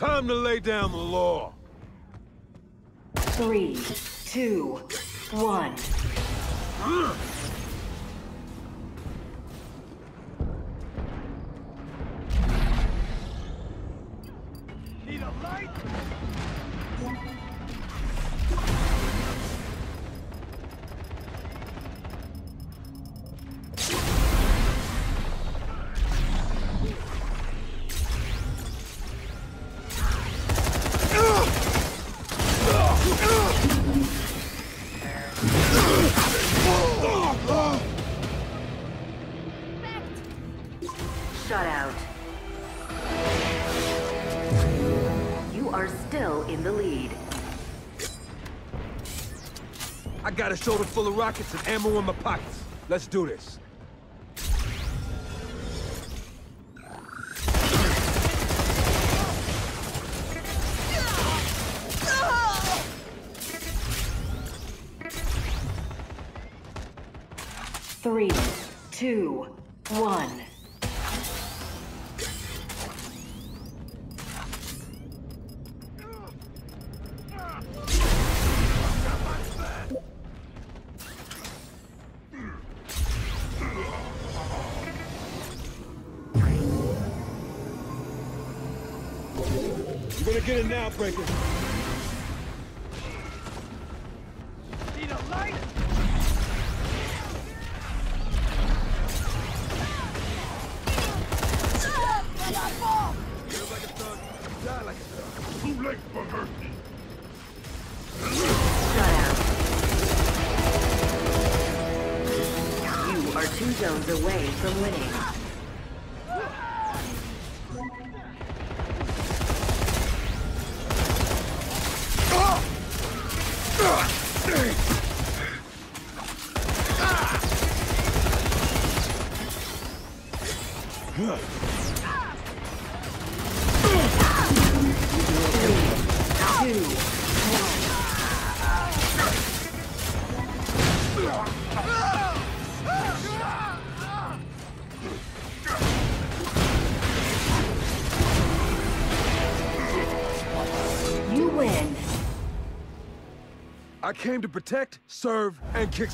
Time to lay down the law. Three, two, one. Need a light? Shut out. You are still in the lead. I got a shoulder full of rockets and ammo in my pockets. Let's do this. Three, two, one. You're gonna get it now, Breaker. Need a light? Live like a thug, die like a thug. Too late for mercy. Shut out. You are two zones away from winning. You win. I came to protect, serve, and kick.